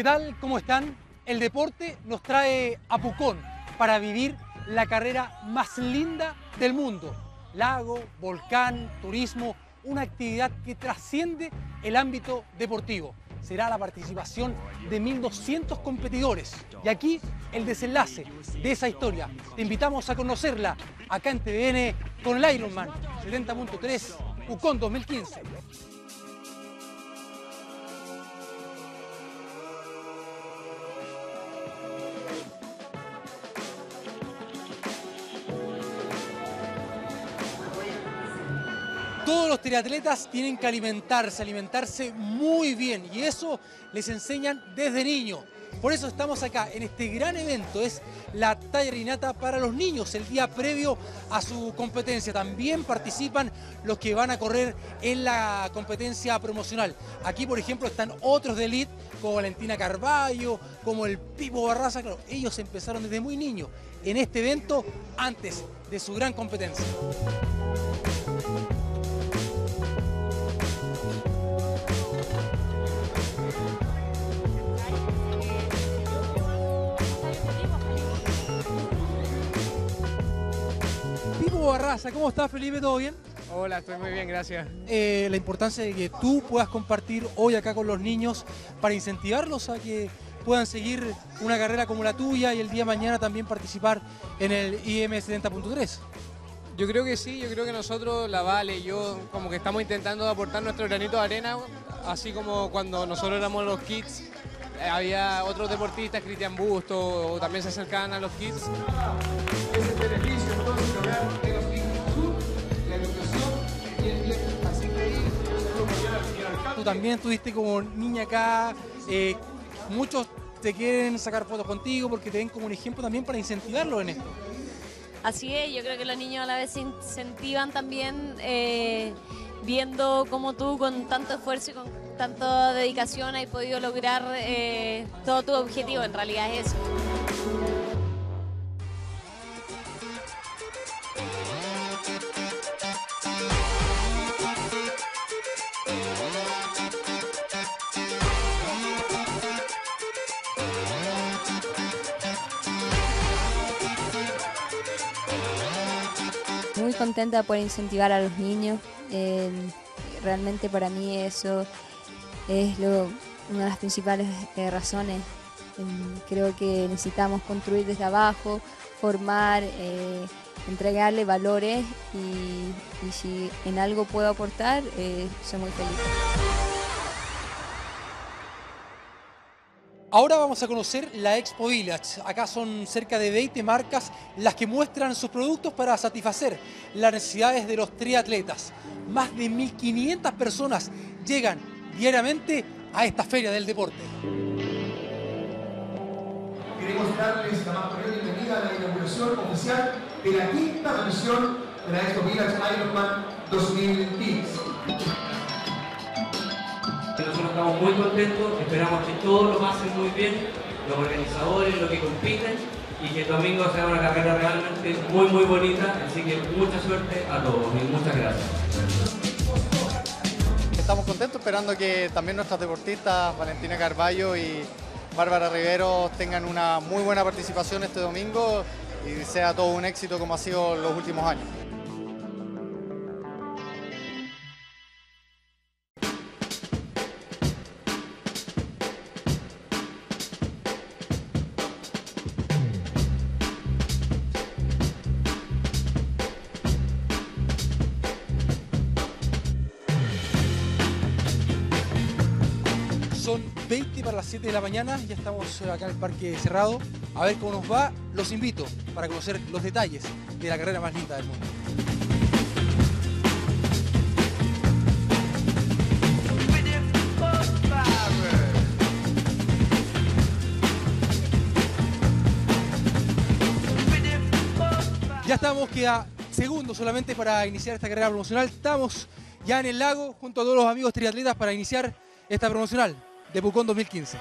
¿Qué tal? ¿Cómo están? El deporte nos trae a Pucón para vivir la carrera más linda del mundo. Lago, volcán, turismo, una actividad que trasciende el ámbito deportivo. Será la participación de 1.200 competidores. Y aquí el desenlace de esa historia. Te invitamos a conocerla acá en TVN con el Ironman 70.3 Pucón 2015. Triatletas tienen que alimentarse, alimentarse muy bien y eso les enseñan desde niños. Por eso estamos acá en este gran evento, es la talla rinata para los niños, el día previo a su competencia. También participan los que van a correr en la competencia promocional. Aquí, por ejemplo, están otros de elite, como Valentina Carballo, como el Pipo Barraza. Claro, ellos empezaron desde muy niños en este evento antes de su gran competencia. Barraza, ¿cómo estás Felipe? ¿Todo bien? Hola, estoy muy bien, gracias. Eh, la importancia de que tú puedas compartir hoy acá con los niños para incentivarlos a que puedan seguir una carrera como la tuya y el día de mañana también participar en el IM 70.3. Yo creo que sí, yo creo que nosotros, la Vale y yo, como que estamos intentando aportar nuestro granito de arena, así como cuando nosotros éramos los kids, eh, había otros deportistas, Cristian Busto, o también se acercaban a los kids. Tú también estuviste como niña acá, eh, muchos te quieren sacar fotos contigo porque te ven como un ejemplo también para incentivarlos en esto. Así es, yo creo que los niños a la vez se incentivan también eh, viendo cómo tú con tanto esfuerzo y con tanta dedicación has podido lograr eh, todo tu objetivo, en realidad es eso. Contenta poder incentivar a los niños. Eh, realmente para mí eso es lo- una de las principales eh, razones. Em, creo que necesitamos construir desde abajo, formar, eh, entregarle valores y, si en algo puedo aportar, soy muy feliz. Ahora vamos a conocer la Expo Village. Acá son cerca de 20 marcas las que muestran sus productos para satisfacer las necesidades de los triatletas. Más de 1.500 personas llegan diariamente a esta feria del deporte. Queremos darles la más cordial bienvenida a la inauguración oficial de la quinta versión de la Expo Village Ironman 2015. Estamos muy contentos, esperamos que todos lo pasen muy bien, los organizadores, los que compiten y que el domingo sea una carrera realmente muy muy bonita, así que mucha suerte a todos y muchas gracias. Estamos contentos esperando que también nuestras deportistas Valentina Carballo y Bárbara Rivero tengan una muy buena participación este domingo y sea todo un éxito como ha sido los últimos años. 7 de la mañana, ya estamos acá en el parque cerrado. A ver cómo nos va, los invito para conocer los detalles de la carrera más linda del mundo. Ya estamos, queda segundos solamente para iniciar esta carrera promocional. Estamos ya en el lago junto a todos los amigos triatletas para iniciar esta promocional de Pucón 2015.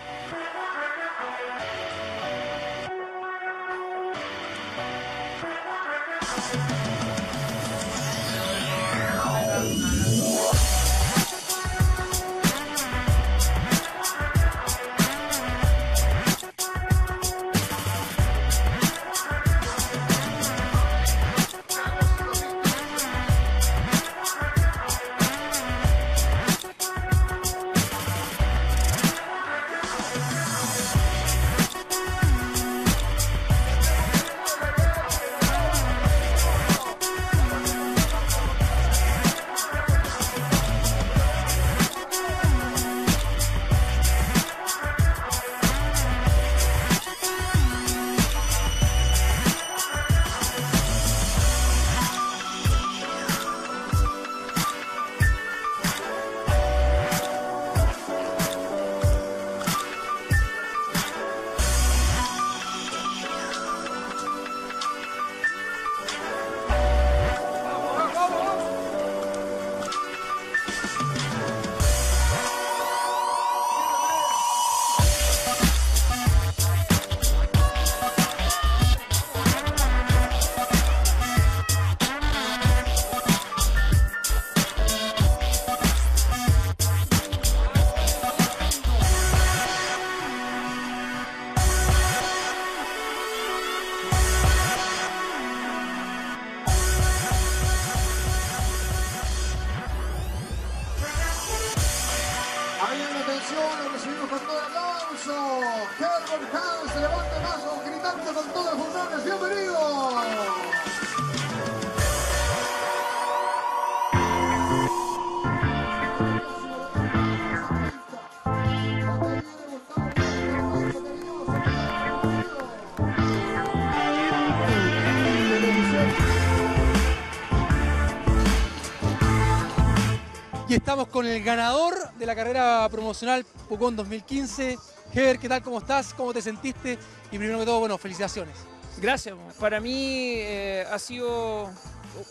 Estamos con el ganador de la carrera promocional Pucón 2015. Heber, ¿qué tal? ¿Cómo estás? ¿Cómo te sentiste? Y primero que todo, bueno, felicitaciones. Gracias. Para mí eh, ha sido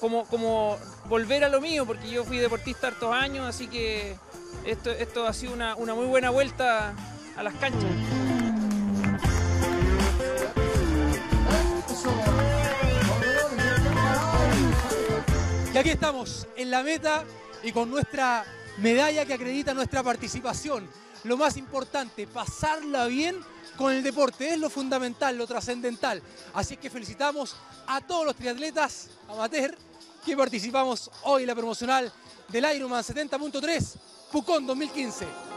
como, como volver a lo mío, porque yo fui deportista hartos años, así que esto, esto ha sido una, una muy buena vuelta a las canchas. Y aquí estamos, en la meta y con nuestra medalla que acredita nuestra participación. Lo más importante, pasarla bien con el deporte, es lo fundamental, lo trascendental. Así que felicitamos a todos los triatletas amateur que participamos hoy en la promocional del Ironman 70.3 Pucón 2015.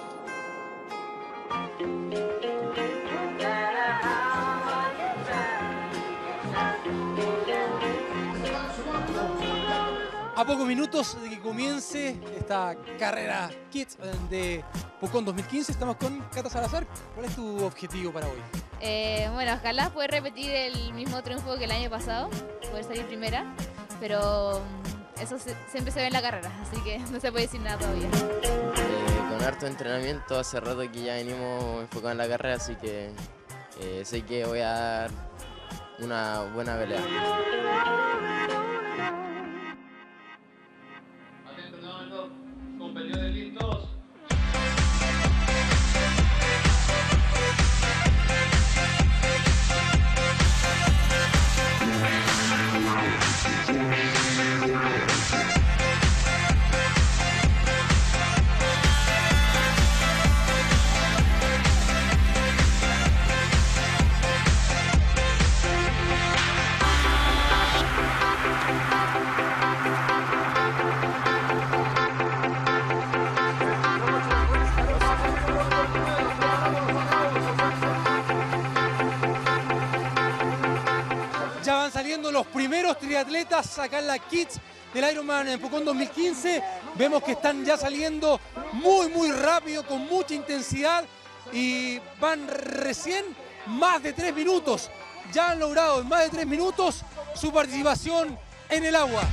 A pocos minutos de que comience esta carrera Kids de Pucón 2015, estamos con Cata Salazar. ¿Cuál es tu objetivo para hoy? Eh, bueno, ojalá poder repetir el mismo triunfo que el año pasado, poder salir primera, pero mm, eso se- siempre se ve en la carrera, así que no se puede decir nada todavía. Eh, con harto entrenamiento, hace rato que ya venimos enfocados en la carrera, así que eh, sé que voy a dar una buena pelea. Triatletas acá en la Kids del Ironman en Pucón 2015. Vemos que están ya saliendo muy, muy rápido, con mucha intensidad y van recién más de tres minutos. Ya han logrado en más de tres minutos su participación en el agua.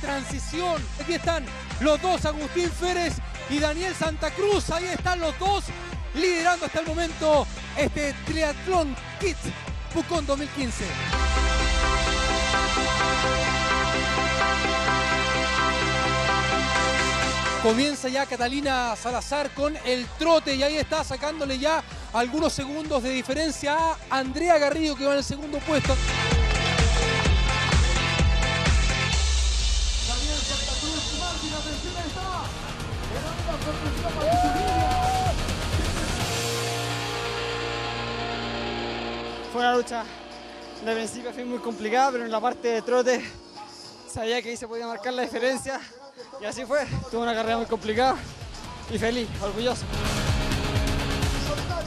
Transición. Aquí están los dos, Agustín Férez y Daniel Santa Cruz. Ahí están los dos liderando hasta el momento este triatlón Kids Pucón 2015. Comienza ya Catalina Salazar con el trote y ahí está sacándole ya algunos segundos de diferencia a Andrea Garrido que va en el segundo puesto. Fue una lucha de principio a fin muy complicada, pero en la parte de trote sabía que ahí se podía marcar la diferencia y así fue. Tuve una carrera muy complicada y feliz, orgulloso.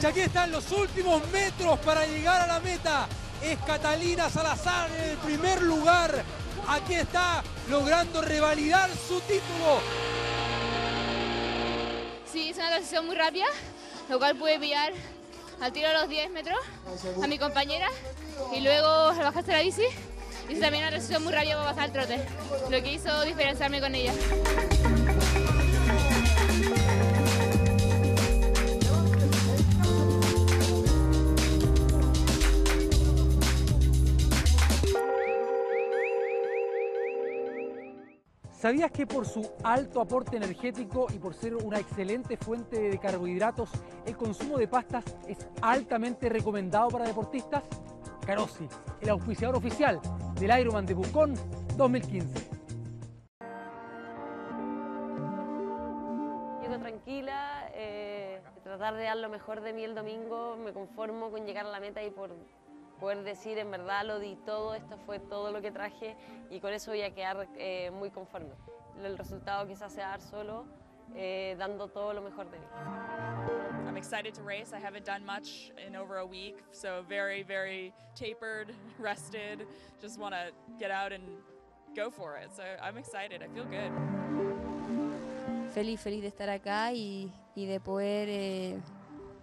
Y aquí están los últimos metros para llegar a la meta. Es Catalina Salazar en el primer lugar. Aquí está logrando revalidar su título. Sí, es una transición muy rápida, lo cual pude pillar al tiro a los 10 metros a mi compañera y luego bajaste la bici. Hice también una transición muy rápida para pasar el trote, lo que hizo diferenciarme con ella. ¿Sabías que por su alto aporte energético y por ser una excelente fuente de carbohidratos, el consumo de pastas es altamente recomendado para deportistas? Carosi, el auspiciador oficial del Ironman de Pucón 2015. Llego tranquila, eh, tratar de dar lo mejor de mí el domingo. Me conformo con llegar a la meta y por poder decir en verdad lo di todo, esto fue todo lo que traje y con eso voy a quedar eh, muy conforme. El resultado quizás sea dar solo, eh, dando todo lo mejor de mí. I'm excited to race. I haven't done much in over a week, so very, very tapered, rested. Just want to get out and go for it. So I'm excited. I feel good. Feliz, feliz de estar acá y, y de poder eh,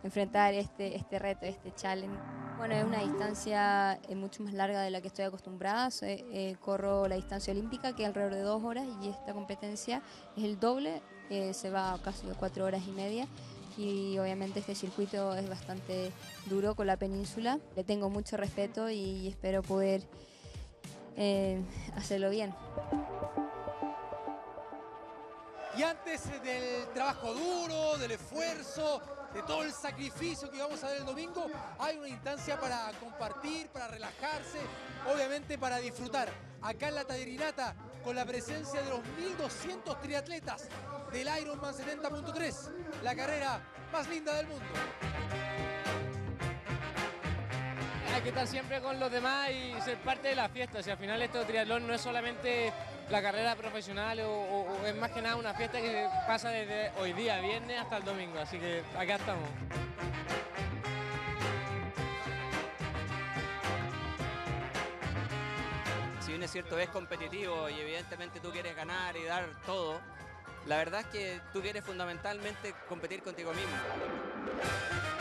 enfrentar este, este reto, este challenge. Bueno, es una distancia eh, mucho más larga de la que estoy acostumbrada. Eh, corro la distancia olímpica, que es alrededor de dos horas, y esta competencia es el doble, eh, se va a casi cuatro horas y media. Y obviamente este circuito es bastante duro con la península. Le tengo mucho respeto y espero poder hacerlo bien. Y antes del trabajo duro, del esfuerzo, de todo el sacrificio que vamos a ver el domingo, hay una instancia para compartir, para relajarse, obviamente para disfrutar. Acá en la Taderinata, con la presencia de los 1.200 triatletas del Ironman 70.3, la carrera más linda del mundo. Que estar siempre con los demás y ser parte de la fiesta. Si al final esto de triatlón no es solamente la carrera profesional o es más que nada una fiesta que pasa desde hoy día, viernes, hasta el domingo. Así que acá estamos. si bien es cierto es competitivo y evidentemente tú quieres ganar y dar todo, la verdad es que tú quieres fundamentalmente competir contigo mismo.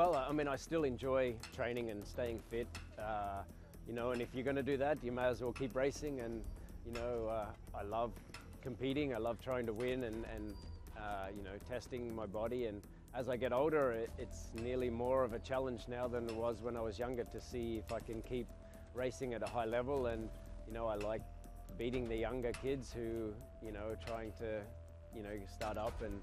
Well, I mean, I still enjoy training and staying fit, uh, you know, and if you're going to do that, you may as well keep racing. And, you know, uh, I love competing, I love trying to win and, and uh, you know, testing my body. And as I get older, it, it's nearly more of a challenge now than it was when I was younger to see if I can keep racing at a high level. And, you know, I like beating the younger kids who, you know, trying to, you know, start up and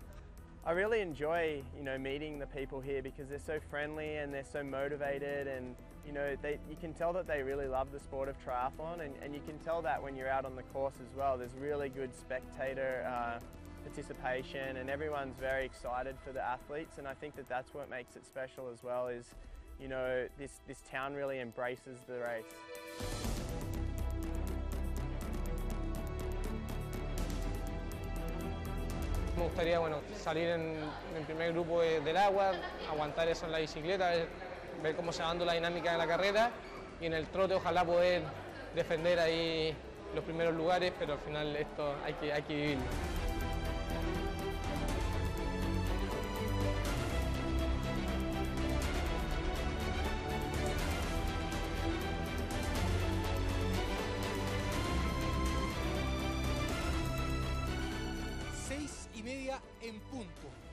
I really enjoy, you know, meeting the people here because they're so friendly and they're so motivated and, you know, they, you can tell that they really love the sport of triathlon and, and you can tell that when you're out on the course as well. There's really good spectator uh, participation and everyone's very excited for the athletes and I think that that's what makes it special as well is, you know, this, this town really embraces the race. Me gustaría bueno, salir en el primer grupo de- del agua, aguantar eso en la bicicleta, ver, ver cómo se va dando la dinámica de la carrera y en el trote ojalá poder defender ahí los primeros lugares, pero al final esto hay que, hay que vivirlo.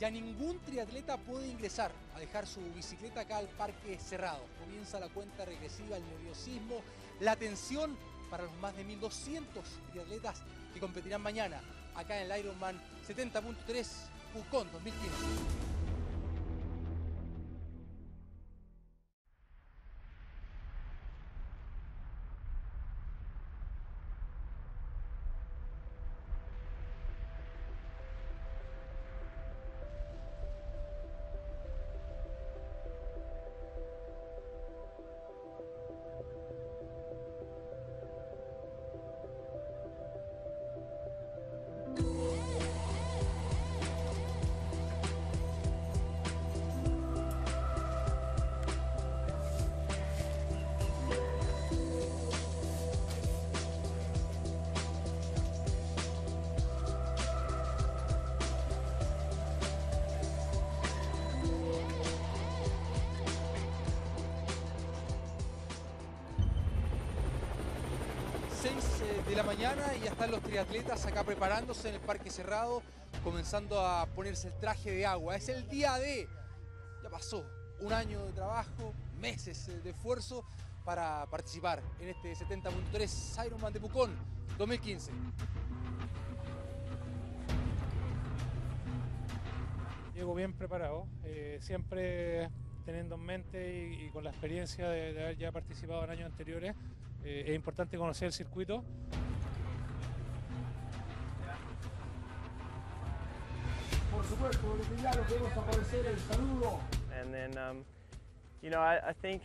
Ya ningún triatleta puede ingresar a dejar su bicicleta acá al parque cerrado. Comienza la cuenta regresiva, el nerviosismo, la tensión para los más de 1.200 triatletas que competirán mañana acá en el Ironman 70.3 Pucón 2015. Mañana y ya están los triatletas acá preparándose en el parque cerrado comenzando a ponerse el traje de agua. Es el día de, ya pasó, un año de trabajo, meses de esfuerzo para participar en este 70.3 Ironman de Pucón 2015. Llego bien preparado, eh, siempre teniendo en mente y, con la experiencia de, de haber ya participado en años anteriores, eh, es importante conocer el circuito. And then, um, you know, I, I think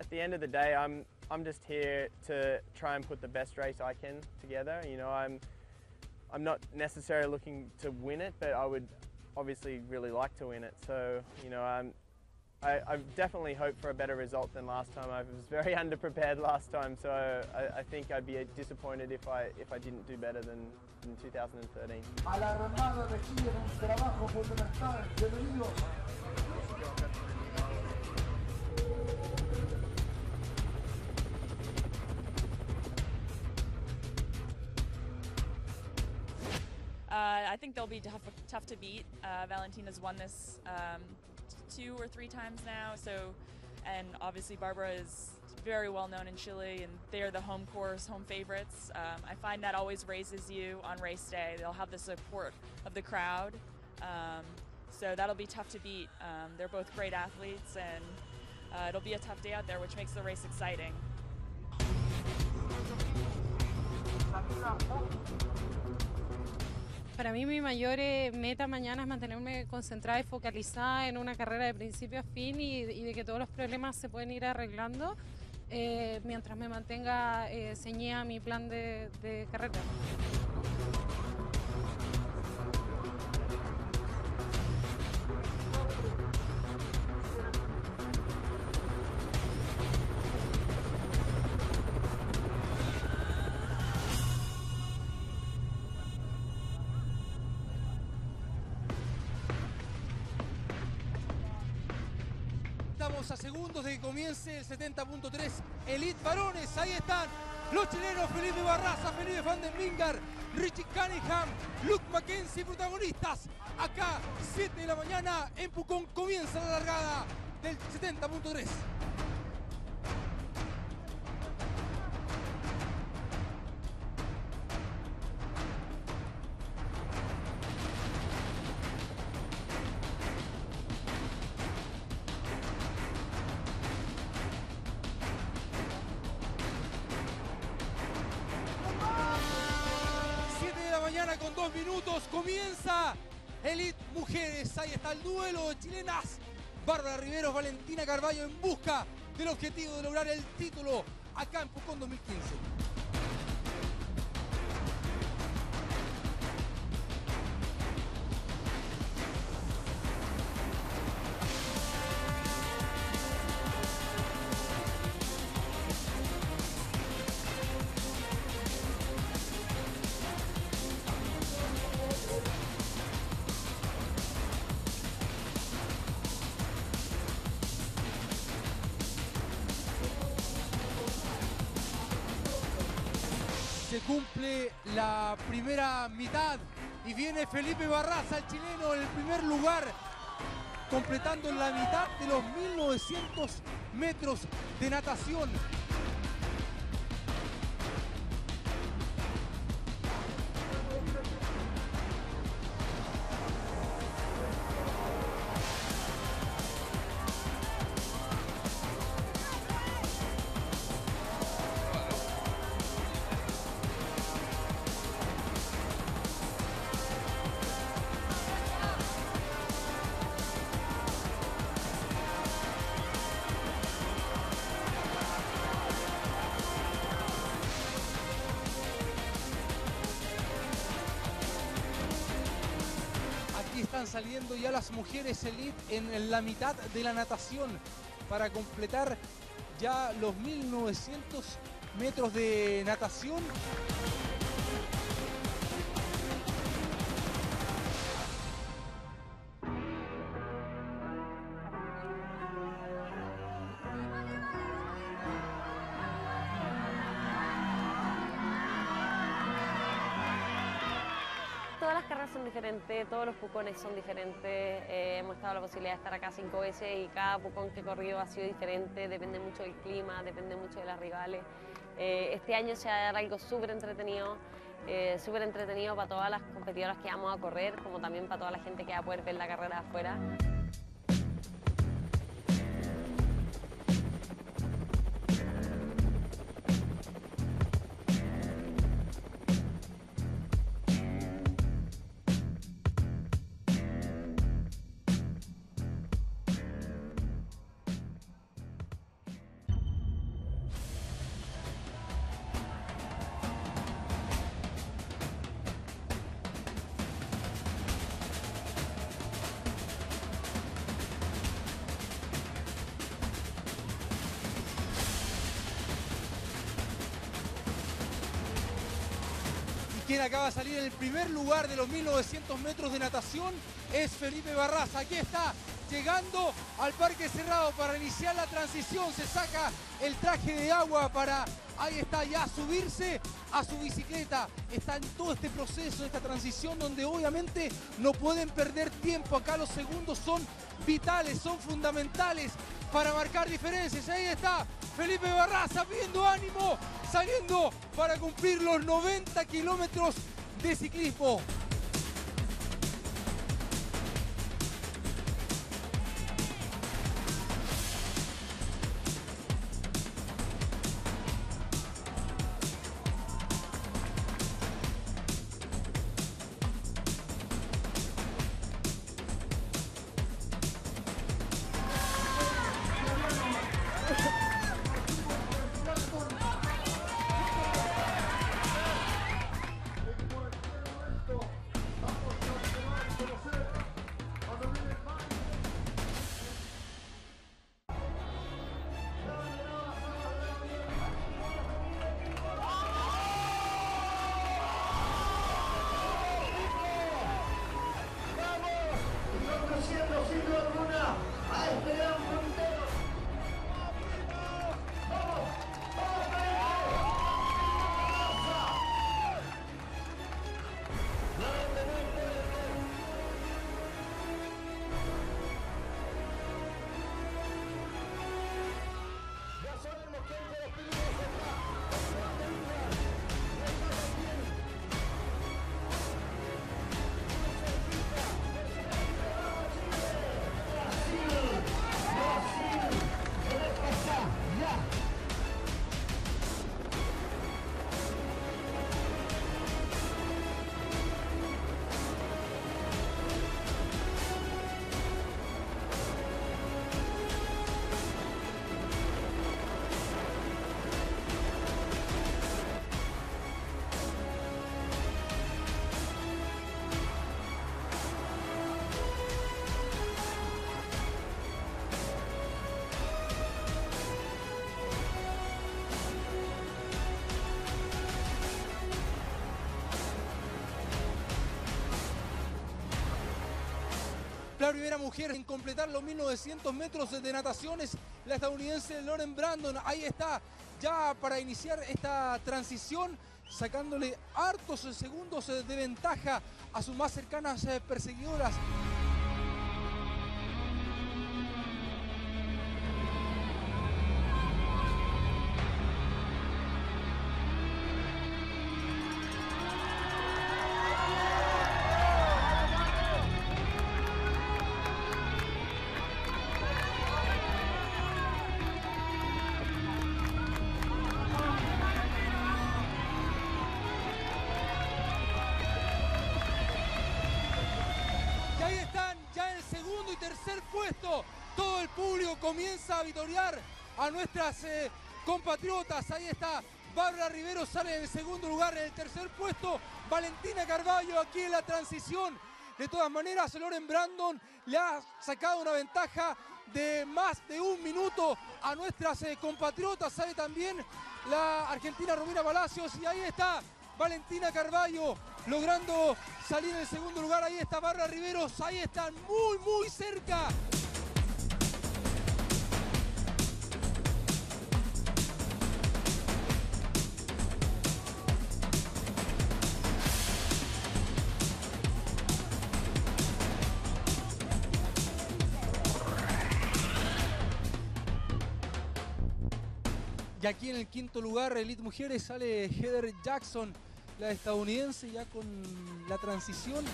at the end of the day, I'm I'm just here to try and put the best race I can together. You know, I'm I'm not necessarily looking to win it, but I would obviously really like to win it. So, you know, I'm I, I definitely hope for a better result than last time. I was very underprepared last time, so I, I think I'd be disappointed if I if I didn't do better than in 2013. A la Armada reciben un trabajo fundamental. Bienvenidos. Uh, I think they'll be tough, tough to beat. Uh, Valentina's won this um, two or three times now, so and obviously Barbara is very well known in Chile, and they are the home course, home favorites. Um, I find that always raises you on race day. They'll have the support of the crowd, um, so that'll be tough to beat. Um, they're both great athletes, and uh, it'll be a tough day out there, which makes the race exciting. Para mí mi mayor eh, meta mañana es mantenerme concentrada y focalizada en una carrera de principio a fin y, de que todos los problemas se pueden ir arreglando eh, mientras me mantenga eh, ceñida mi plan de carrera. 3 Elite Varones. Ahí están los chilenos Felipe Barraza, Felipe Van den Mingar, Richie Cunningham, Luke Mackenzie, protagonistas. Acá, 7 de la mañana, en Pucón comienza la largada del 70.3. En busca del objetivo de lograr el título acá en Pucón 2015. Cumple la primera mitad y viene Felipe Barraza, el chileno, en el primer lugar, completando la mitad de los 1900 metros de natación. Saliendo ya las mujeres elite en la mitad de la natación para completar ya los 1900 metros de natación. Las carreras son diferentes, todos los pucones son diferentes. eh, hemos estado la posibilidad de estar acá cinco veces y cada pucón que he corrido ha sido diferente, depende mucho del clima, depende mucho de las rivales. Eh, este año se va a dar algo súper entretenido, eh, súper entretenido para todas las competidoras que vamos a correr, como también para toda la gente que va a poder ver la carrera afuera. Acaba de salir el primer lugar de los 1900 metros de natación es Felipe Barraza. Aquí está, llegando al parque cerrado para iniciar la transición. Se saca el traje de agua para, ahí está, ya subirse a su bicicleta. Está en todo este proceso, esta transición donde obviamente no pueden perder tiempo. Acá los segundos son vitales, son fundamentales para marcar diferencias. Ahí está Felipe Barraza pidiendo ánimo, saliendo para cumplir los 90 kilómetros de ciclismo. La primera mujer en completar los 1900 metros de natación es la estadounidense Lauren Brandon. Ahí está, ya para iniciar esta transición, sacándole hartos segundos de ventaja a sus más cercanas eh, perseguidoras. A vitorear a nuestras eh, compatriotas. Ahí está, Bárbara Rivero sale en el segundo lugar. En el tercer puesto, Valentina Carballo aquí en la transición. De todas maneras, Loren Brandon le ha sacado una ventaja de más de un minuto a nuestras eh, compatriotas. Sale también la argentina Romina Palacios y ahí está Valentina Carballo logrando salir en el segundo lugar. Ahí está Bárbara Riveros, ahí están muy, muy cerca. Y aquí en el quinto lugar, Elite Mujeres, sale Heather Jackson, la estadounidense, ya con la transición.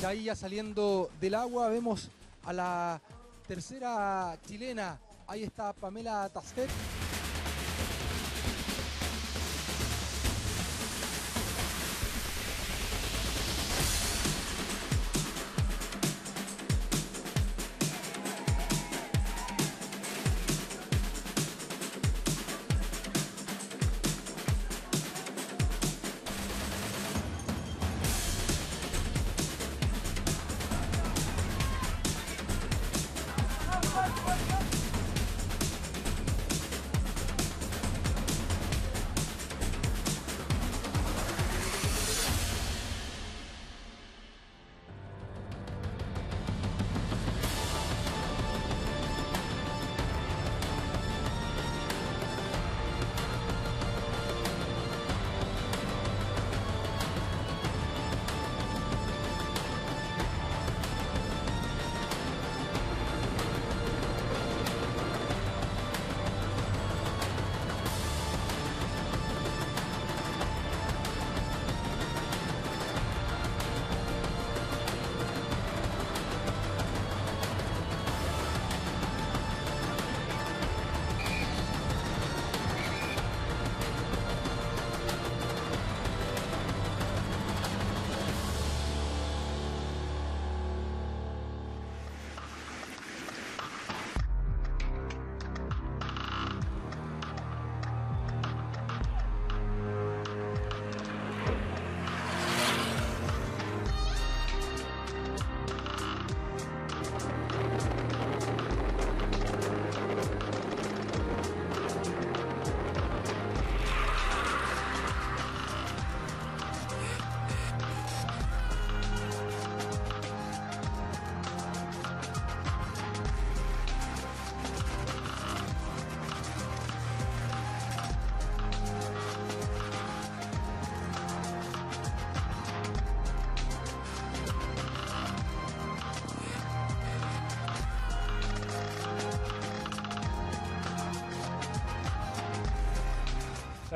Y ahí ya saliendo del agua vemos a la tercera chilena. Ahí está Pamela Tastet.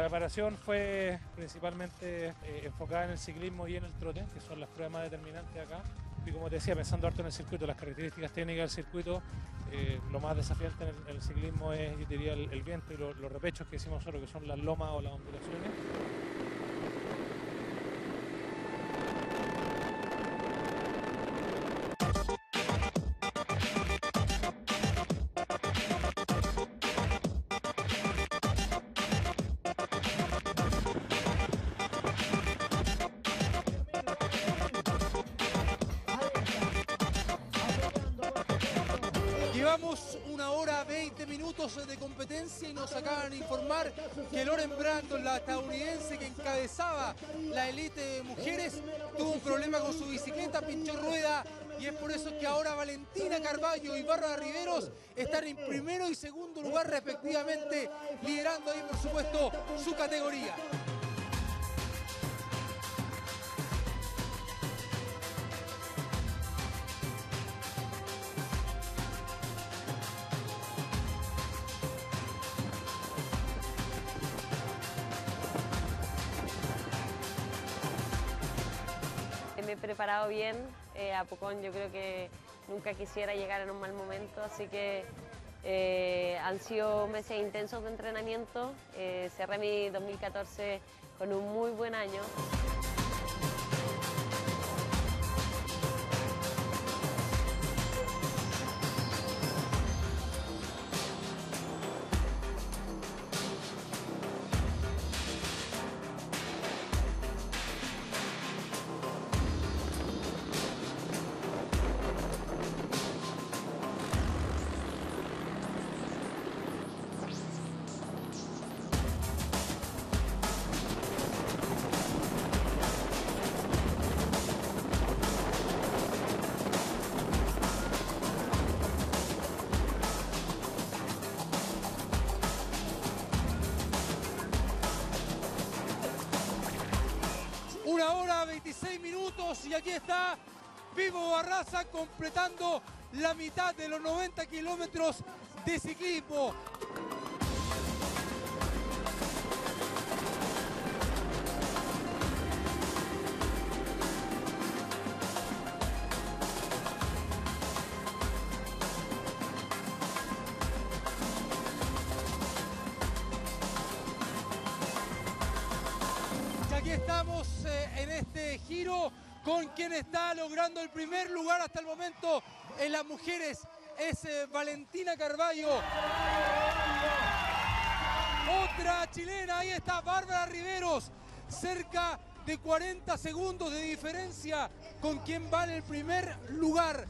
Preparación fue principalmente eh, enfocada en el ciclismo y en el trote, que son las pruebas más determinantes acá. Y como te decía, pensando harto en el circuito, las características técnicas del circuito, eh, lo más desafiante en el, ciclismo es, diría, el, viento y lo- los repechos que hicimos nosotros, que son las lomas o las ondulaciones. 20 minutos de competencia y nos acaban de informar que Loren Brandon, la estadounidense que encabezaba la elite de mujeres, tuvo un problema con su bicicleta, pinchó rueda y es por eso que ahora Valentina Carballo y Bárbara Riveros están en primero y segundo lugar respectivamente, liderando ahí por supuesto su categoría. Preparado bien, eh, a Pocón yo creo que nunca quisiera llegar en un mal momento, así que eh, han sido meses intensos de entrenamiento. Eh, cerré mi 2014 con un muy buen año. Barraza completando la mitad de los 90 kilómetros de ciclismo. Y aquí estamos eh, en este giro con quien está logrando el primer lugar hasta el momento en las mujeres. Es eh, Valentina Carballo. Otra chilena, ahí está Bárbara Riveros, cerca de 40 segundos de diferencia con quien va en el primer lugar.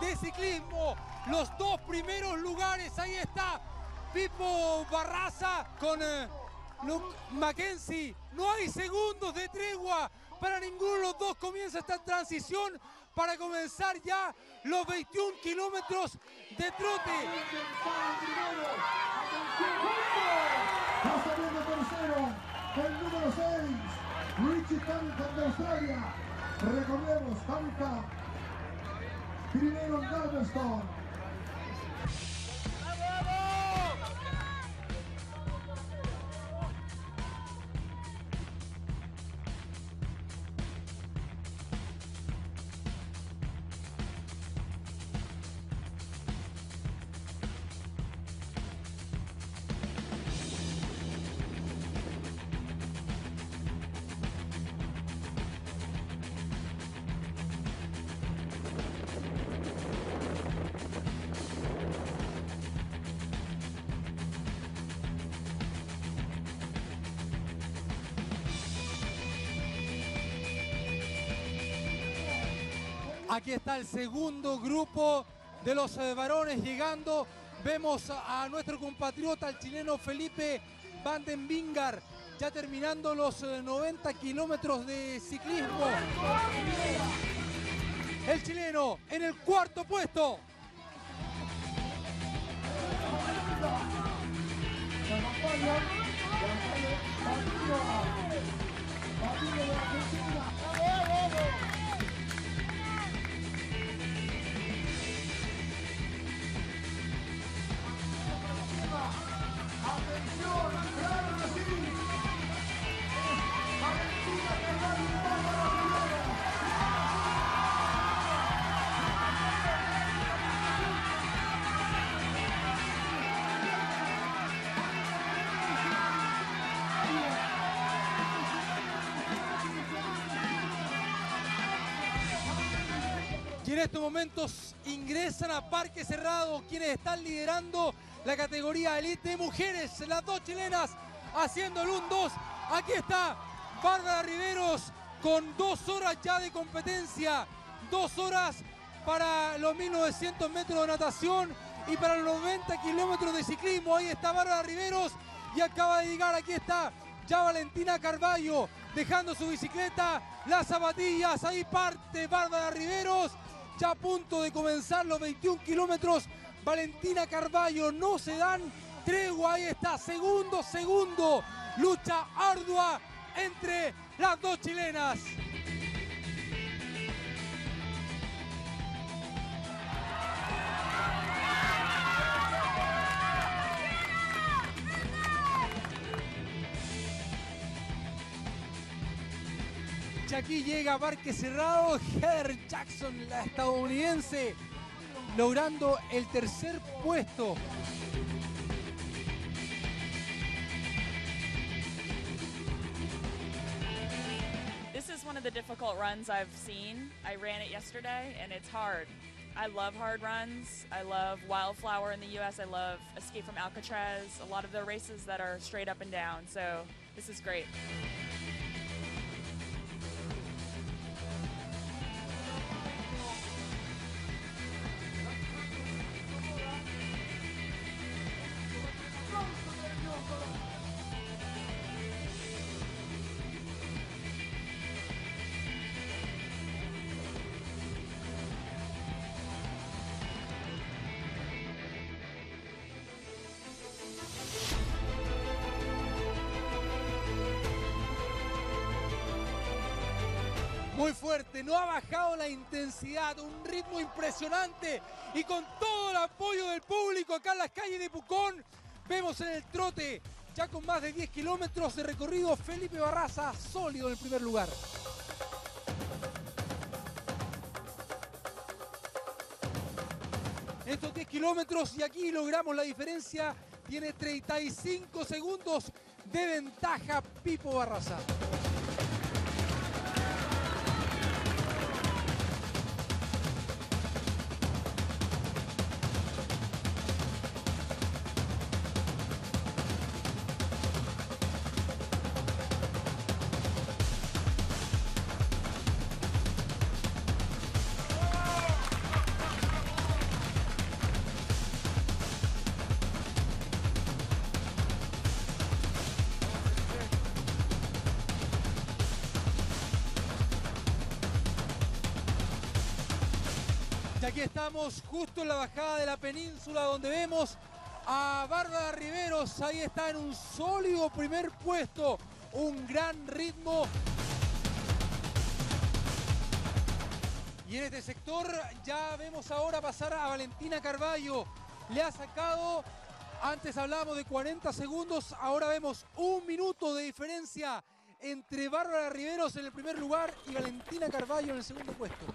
De ciclismo. Los dos primeros lugares, ahí está Pipo Barraza con eh, Mackenzie. No hay segundos de tregua para ninguno de los dos. Comienza esta transición para comenzar ya los 21 kilómetros de trote. El número 6, Richie Cunningham de Australia. Recordemos, Cunningham, primero en Galveston. Aquí está el segundo grupo de los eh, varones llegando. Vemos a, nuestro compatriota, el chileno Felipe Van den Vingar, ya terminando los eh, 90 kilómetros de ciclismo. El chileno en el cuarto puesto. Estos momentos ingresan a Parque Cerrado quienes están liderando la categoría Elite de Mujeres, las dos chilenas haciendo el 1-2. Aquí está Bárbara Riveros con dos horas ya de competencia, dos horas para los 1900 metros de natación y para los 90 kilómetros de ciclismo. Ahí está Bárbara Riveros y acaba de llegar, aquí está ya Valentina Carballo dejando su bicicleta, las zapatillas, ahí parte Bárbara Riveros, ya a punto de comenzar los 21 kilómetros. Valentina Carballo, no se dan tregua, ahí está, segundo, segundo. Lucha ardua entre las dos chilenas. Aquí llega Parque Cerrado, Heather Jackson, la estadounidense, logrando el tercer puesto. This is one of the difficult runs I've seen. I ran it yesterday and it's hard. I love hard runs. I love Wildflower in the US. I love Escape from Alcatraz. A lot of the races that are straight up and down. So this is great. No ha bajado la intensidad, un ritmo impresionante y con todo el apoyo del público acá en las calles de Pucón, vemos en el trote, ya con más de 10 kilómetros de recorrido, Felipe Barraza sólido en el primer lugar. Estos 10 kilómetros y aquí logramos la diferencia, tiene 35 segundos de ventaja Pipo Barraza. Estamos justo en la bajada de la península donde vemos a Bárbara Riveros. Ahí está en un sólido primer puesto. Un gran ritmo. Y en este sector ya vemos ahora pasar a Valentina Carballo. Le ha sacado, antes hablábamos de 40 segundos, ahora vemos un minuto de diferencia entre Bárbara Riveros en el primer lugar y Valentina Carballo en el segundo puesto.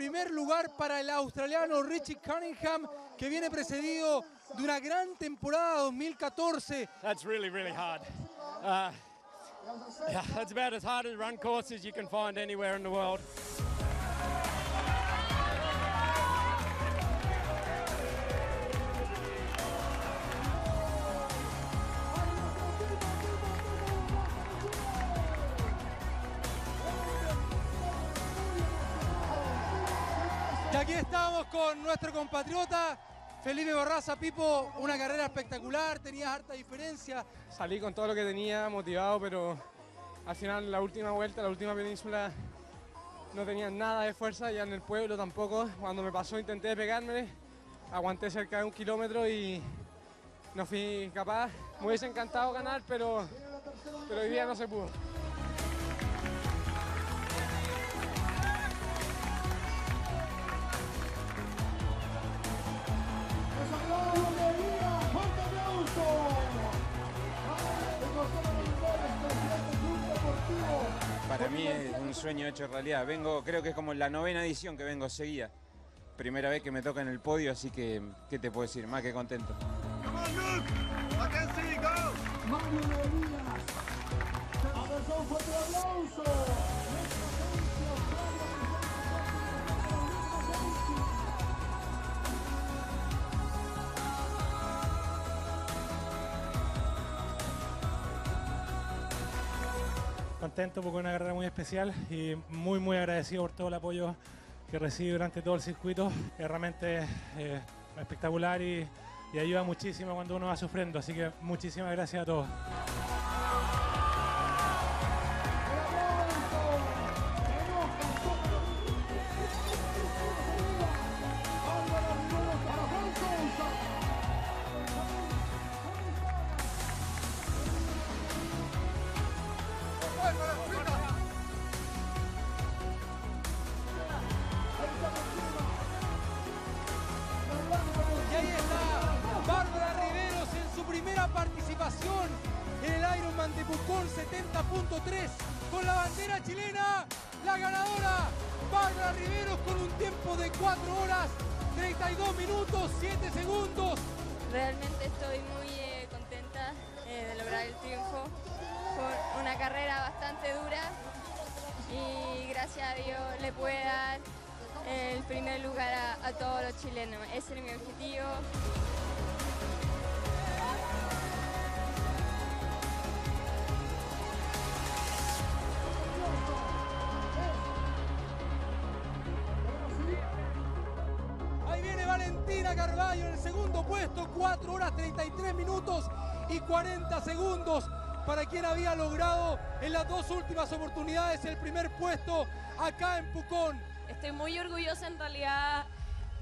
Primer lugar para el australiano Richie Cunningham, que viene precedido de una gran temporada 2014. That's really, really hard. Uh, yeah, that's about as hard a run course as you can find anywhere in the world. Con nuestro compatriota Felipe Barraza, Pipo, una carrera espectacular, tenías harta diferencia. Salí con todo lo que tenía, motivado, pero al final la última vuelta, la última península, no tenía nada de fuerza, ya en el pueblo tampoco. Cuando me pasó intenté pegarme, aguanté cerca de un kilómetro y no fui capaz. Me hubiese encantado ganar, pero, pero hoy día no se pudo. Sueño hecho realidad. Vengo, creo que es como la novena edición que vengo seguida. Primera vez que me toca en el podio, así que, ¿qué te puedo decir? Más que contento. Contento porque es una carrera muy especial y muy muy agradecido por todo el apoyo que recibe durante todo el circuito. Es realmente eh, espectacular y ayuda muchísimo cuando uno va sufriendo. Así que muchísimas gracias a todos. La bandera chilena, la ganadora Bárbara Riveros con un tiempo de 4 horas 32 minutos 7 segundos. Realmente estoy muy eh, contenta eh, de lograr el triunfo. Fue una carrera bastante dura y gracias a Dios le pude dar el primer lugar a, a todos los chilenos. Ese era mi objetivo. Puesto, 4 horas 33 minutos y 40 segundos para quien había logrado en las dos últimas oportunidades el primer puesto acá en Pucón. Estoy muy orgullosa en realidad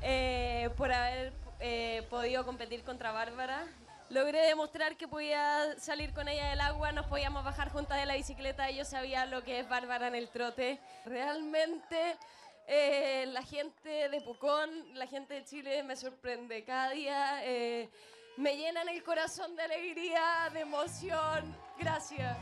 eh, por haber eh, podido competir contra Bárbara. Logré demostrar que podía salir con ella del agua, nos podíamos bajar juntas de la bicicleta yo sabía lo que es Bárbara en el trote. Realmente eh, la gente de Pucón, la gente de Chile me sorprende cada día. eh, me llenan el corazón de alegría, de emoción. Gracias.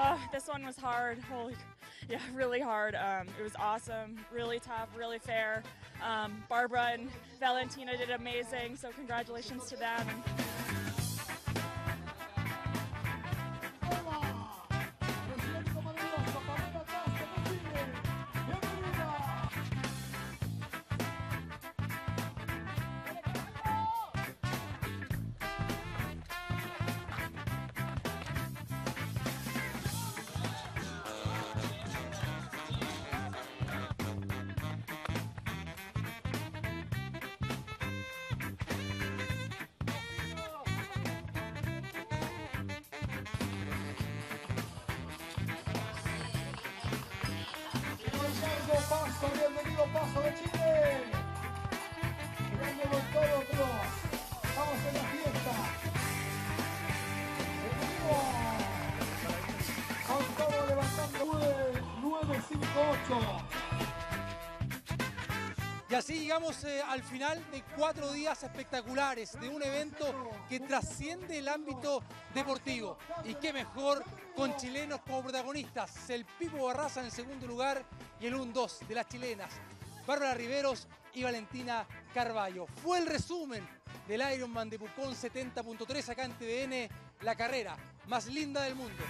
Oh, this one was hard. Holy, yeah, really hard. Um, it was awesome, really tough, really fair. Um, Barbara and Valentina did amazing, so congratulations to them. Llegamos eh, al final de cuatro días espectaculares, de un evento que trasciende el ámbito deportivo. Y qué mejor con chilenos como protagonistas. El Pipo Barraza en segundo lugar y el 1-2 de las chilenas. Bárbara Riveros y Valentina Carballo. Fue el resumen del Ironman de Pucón 70.3 acá en TVN, la carrera más linda del mundo.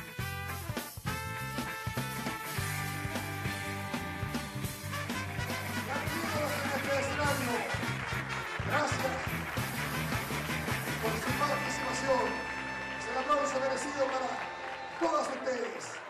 Gracias por su participación. Es el aplauso merecido para todas ustedes.